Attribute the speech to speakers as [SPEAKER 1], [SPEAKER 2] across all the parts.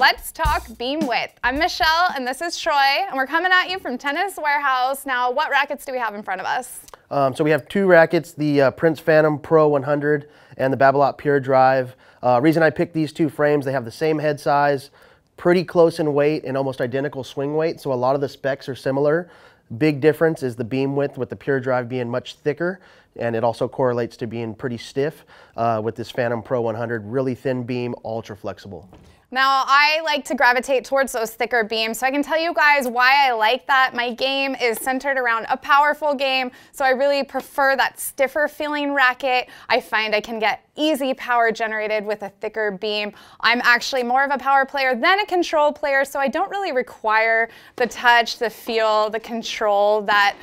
[SPEAKER 1] let's talk beam width. I'm Michelle and this is Troy and we're coming at you from Tennis Warehouse. Now, what rackets do we have in front of us?
[SPEAKER 2] Um, so we have two rackets, the uh, Prince Phantom Pro 100 and the Babolat Pure Drive. Uh, reason I picked these two frames, they have the same head size, pretty close in weight and almost identical swing weight. So a lot of the specs are similar. Big difference is the beam width with the Pure Drive being much thicker and it also correlates to being pretty stiff uh, with this Phantom Pro 100, really thin beam, ultra flexible.
[SPEAKER 1] Now, I like to gravitate towards those thicker beams, so I can tell you guys why I like that. My game is centered around a powerful game, so I really prefer that stiffer feeling racket. I find I can get easy power generated with a thicker beam. I'm actually more of a power player than a control player, so I don't really require the touch, the feel, the control that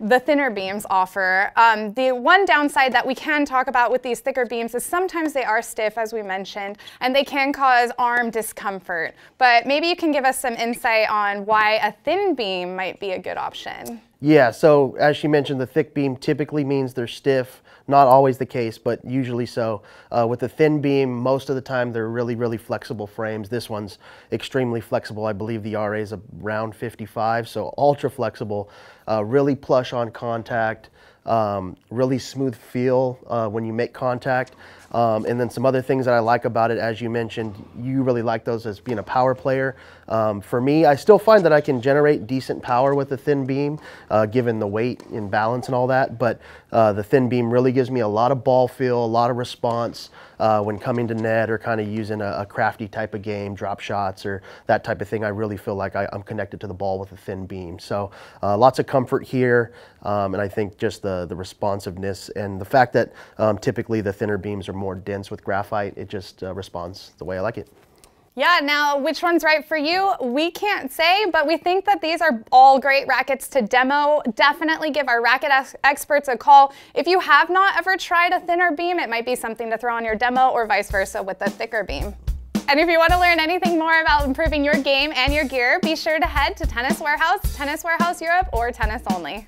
[SPEAKER 1] the thinner beams offer. Um, the one downside that we can talk about with these thicker beams is sometimes they are stiff, as we mentioned, and they can cause arm discomfort. But maybe you can give us some insight on why a thin beam might be a good option.
[SPEAKER 2] Yeah, so as she mentioned, the thick beam typically means they're stiff. Not always the case, but usually so. Uh, with the thin beam, most of the time they're really, really flexible frames. This one's extremely flexible. I believe the RA is around 55, so ultra flexible, uh, really plush on contact, um, really smooth feel uh, when you make contact. Um, and then some other things that I like about it, as you mentioned, you really like those as being a power player. Um, for me, I still find that I can generate decent power with a thin beam, uh, given the weight and balance and all that. But uh, the thin beam really gives me a lot of ball feel, a lot of response uh, when coming to net or kind of using a, a, crafty type of game, drop shots or that type of thing. I really feel like I, am connected to the ball with a thin beam. So uh, lots of comfort here. Um, and I think just the, the responsiveness and the fact that um, typically the thinner beams are more dense with graphite, it just uh, responds the way I like it.
[SPEAKER 1] Yeah, now which one's right for you? We can't say, but we think that these are all great rackets to demo. Definitely give our racket experts a call. If you have not ever tried a thinner beam, it might be something to throw on your demo or vice versa with a thicker beam. And if you want to learn anything more about improving your game and your gear, be sure to head to Tennis Warehouse, Tennis Warehouse Europe, or Tennis Only.